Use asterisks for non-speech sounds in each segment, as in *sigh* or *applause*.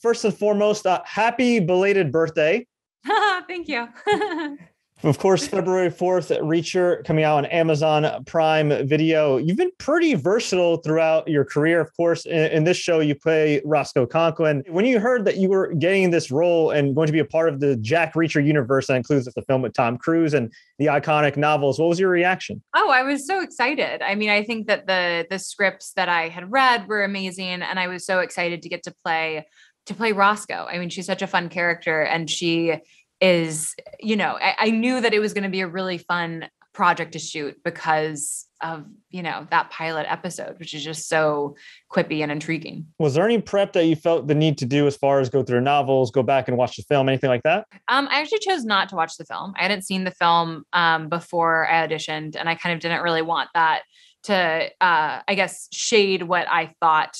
first and foremost, uh, happy belated birthday. *laughs* Thank you. *laughs* Of course, February 4th, Reacher coming out on Amazon Prime Video. You've been pretty versatile throughout your career. Of course, in, in, this show, you play Roscoe Conklin. When you heard that you were getting this role and going to be a part of the Jack Reacher universe that includes the film with Tom Cruise and the iconic novels, what was your reaction? Oh, I was so excited. I mean, I think that the the scripts that I had read were amazing, and I was so excited to get to play to play Roscoe. I mean, she's such a fun character, and she is, you know, I, I knew that it was going to be a really fun project to shoot because of you know that pilot episode which is just so quippy and intriguing. Was there any prep that you felt the need to do as far as go through novels go back and watch the film anything like that? Um, i actually chose not to watch the film. I hadn't seen the film um, before i auditioned and i kind of didn't really want that to uh, i guess shade what i thought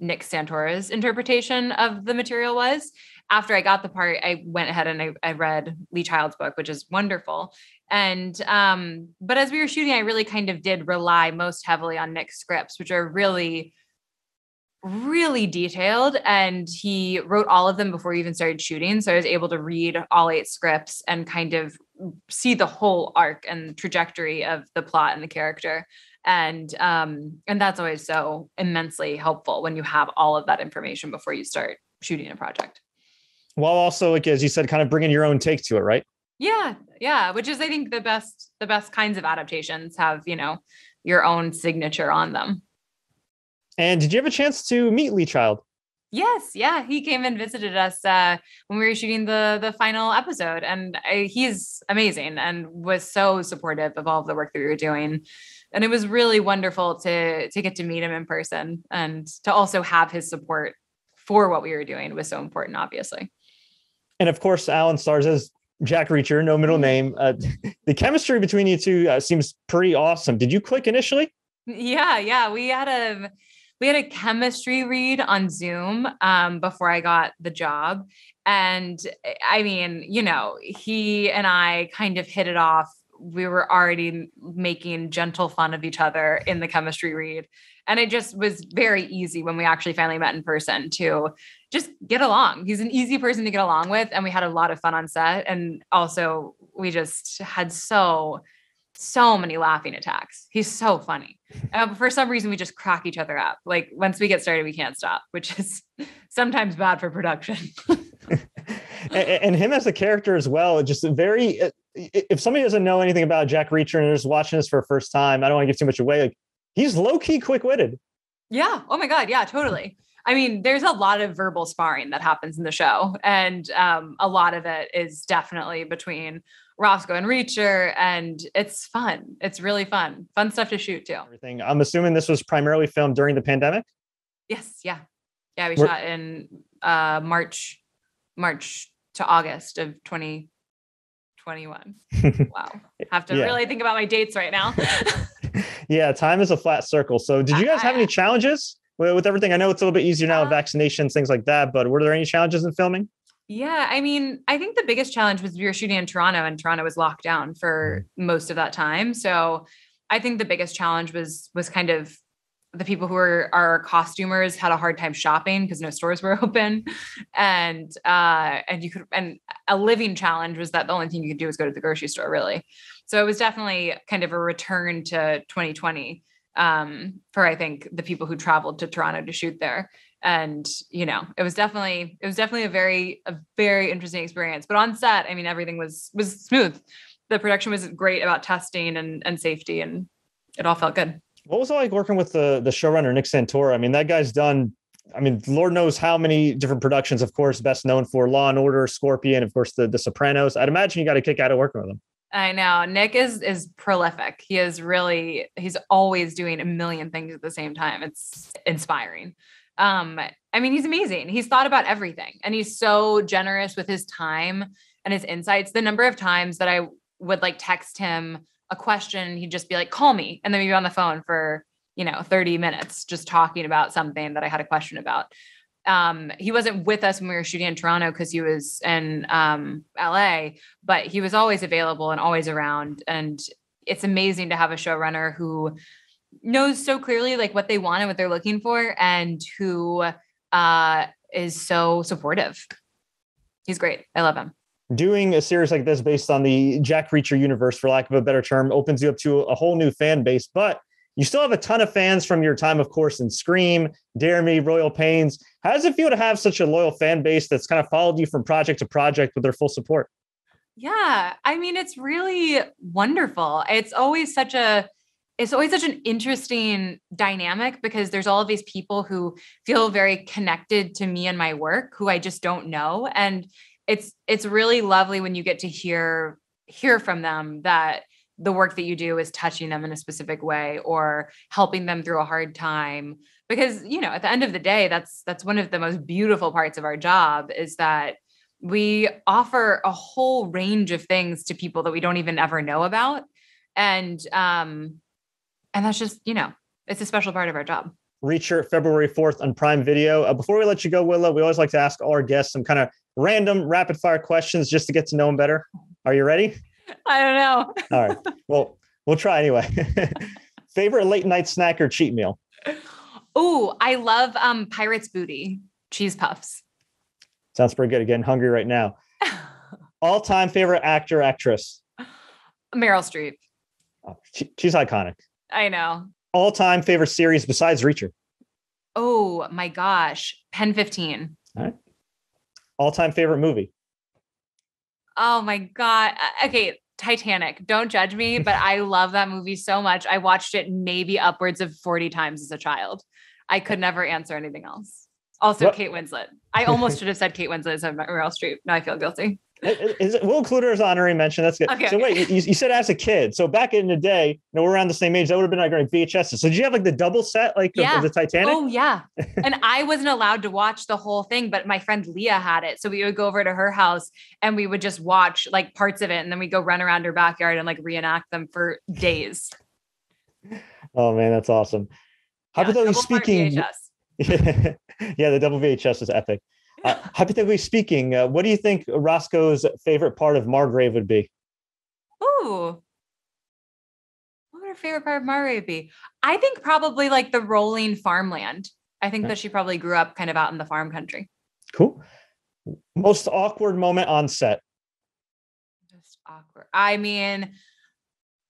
nick santora's interpretation of the material was after I got the part, I went ahead and I, I read Lee Child's book, which is wonderful. And um, but as we were shooting, I really kind of did rely most heavily on Nick's scripts, which are really, really detailed. And he wrote all of them before he even started shooting. So I was able to read all eight scripts and kind of see the whole arc and trajectory of the plot and the character and um and that's always so immensely helpful when you have all of that information before you start shooting a project while also like as you said kind of bringing your own take to it right yeah yeah which is i think the best the best kinds of adaptations have you know your own signature on them and did you have a chance to meet lee child yes yeah he came and visited us uh, when we were shooting the the final episode and I, he's amazing and was so supportive of all of the work that we were doing and it was really wonderful to to get to meet him in person and to also have his support for what we were doing was so important obviously and of course, Alan stars as Jack Reacher, no middle mm-hmm. name. Uh, *laughs* the chemistry between you two uh, seems pretty awesome. Did you click initially? Yeah, yeah. We had a we had a chemistry read on Zoom um, before I got the job, and I mean, you know, he and I kind of hit it off. We were already making gentle fun of each other in the chemistry read, and it just was very easy when we actually finally met in person to just get along. He's an easy person to get along with. And we had a lot of fun on set. And also, we just had so, so many laughing attacks. He's so funny. Uh, for some reason, we just crack each other up. Like once we get started, we can't stop, which is *laughs* sometimes bad for production. *laughs* and, and, him as a character as well, just very. Uh, if somebody doesn't know anything about Jack Reacher and is watching this for the first time, I don't want to give too much away. Like he's low key quick witted. Yeah. Oh my God. Yeah, totally. I mean, there's a lot of verbal sparring that happens in the show, and um, a lot of it is definitely between Roscoe and Reacher, and it's fun. It's really fun, fun stuff to shoot too. Everything. I'm assuming this was primarily filmed during the pandemic. Yes. Yeah. Yeah. We We're- shot in uh, March, March to August of 2021. *laughs* wow. Have to yeah. really think about my dates right now. *laughs* yeah, time is a flat circle. So, did you guys have any *laughs* challenges with everything? I know it's a little bit easier now, uh, vaccinations, things like that. But were there any challenges in filming? Yeah, I mean, I think the biggest challenge was we were shooting in Toronto, and Toronto was locked down for mm. most of that time. So, I think the biggest challenge was was kind of the people who were our costumers had a hard time shopping because no stores were *laughs* open and uh and you could and a living challenge was that the only thing you could do was go to the grocery store really so it was definitely kind of a return to 2020 um, for I think the people who traveled to Toronto to shoot there. And you know, it was definitely it was definitely a very a very interesting experience. But on set, I mean, everything was was smooth. The production was great about testing and and safety, and it all felt good. What was it like working with the the showrunner Nick Santora? I mean, that guy's done I mean, Lord knows how many different productions, of course, best known for Law and Order, Scorpion, of course, the, the Sopranos. I'd imagine you got a kick out of working with him. I know. Nick is is prolific. He is really he's always doing a million things at the same time. It's inspiring. Um I mean, he's amazing. He's thought about everything and he's so generous with his time and his insights. The number of times that I would like text him a question, he'd just be like, "Call me." And then we'd be on the phone for, you know, 30 minutes just talking about something that I had a question about um, he wasn't with us when we were shooting in Toronto because he was in um, LA, but he was always available and always around. And it's amazing to have a showrunner who knows so clearly like what they want and what they're looking for, and who uh, is so supportive. He's great. I love him. Doing a series like this based on the Jack Reacher universe, for lack of a better term, opens you up to a whole new fan base. But you still have a ton of fans from your time, of course, in Scream, Dare Me, Royal Pains. How does it feel to have such a loyal fan base that's kind of followed you from project to project with their full support? Yeah, I mean, it's really wonderful. It's always such a it's always such an interesting dynamic because there's all of these people who feel very connected to me and my work who I just don't know and it's it's really lovely when you get to hear hear from them that the work that you do is touching them in a specific way or helping them through a hard time. Because you know at the end of the day that's that's one of the most beautiful parts of our job is that we offer a whole range of things to people that we don't even ever know about. And um and that's just you know it's a special part of our job. Reacher february 4th on prime video. Uh, before we let you go willa we always like to ask all our guests some kind of random rapid fire questions just to get to know them better. Are you ready i don't know all right well we'll try anyway *laughs* favorite late night snack or cheat meal oh i love um pirates booty cheese puffs sounds pretty good Again, hungry right now *laughs* all-time favorite actor actress meryl streep oh, she, she's iconic I know. All time favorite series besides Reacher? Oh my gosh. Pen 15. All right. All time favorite movie? Oh my God. Uh, okay. Titanic. Don't judge me, but *laughs* I love that movie so much. I watched it maybe upwards of 40 times as a child. I could never answer anything else. Also, what? Kate Winslet. I almost should have said Kate Winslet instead of Meryl Streep. Now I feel guilty. Is it, we'll include her as honorary mention. That's good. Okay, so wait, you, you, said as a kid. So back in the day, you know, we're around the same age. That would have been like VHS. So did you have like the double set, like yeah. of, the Titanic? Oh yeah. *laughs* and I wasn't allowed to watch the whole thing, but my friend Leah had it. So we would go over to her house and we would just watch like parts of it, and then we go run around her backyard and like reenact them for days. *laughs* Oh man, that's awesome. Yeah, Hypothetically speaking, *laughs* yeah, the double VHS is epic. Uh, hypothetically speaking, uh, what do you think Roscoe's favorite part of Margrave would be? Ooh. What would her favorite part of Margrave be? I think probably like the rolling farmland. I think that she probably grew up kind of out in the farm country. Cool. Most awkward moment on set. Most awkward. I mean,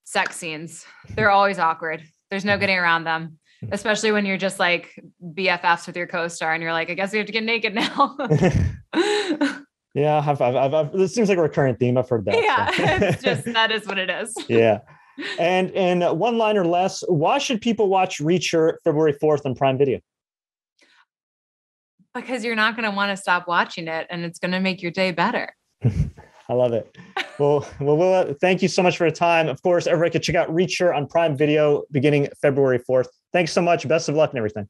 sex scenes. They're always awkward. There's no getting around them especially when you're just like BFFs with your co-star and you're like, I guess we have to get naked now. *laughs* yeah, I've, I've, I've, this seems like a recurrent theme. I've heard that. Yeah, so. it's *laughs* just that is what it is. yeah. *laughs* And in one line or less, why should people watch Reacher February 4th on Prime Video? Because you're not going to want to stop watching it and it's going to make your day better. I love it. Well, well, Willa, thank you so much for your time. Of course, everybody can check out Reacher on Prime Video beginning February 4th. Thanks so much. Best of luck and everything.